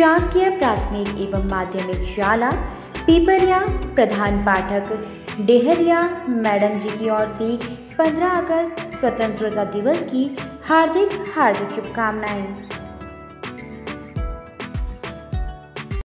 शासकीय, प्राथमिक एवं माध्यमिक शाला, पीपरिया, प्रधान पाठक, डेहरिया, मैडम जी की ओर से 15 अगस्त स्वतंत्रता दिवस की हार्दिक हार्दिक शुभकामनाएँ।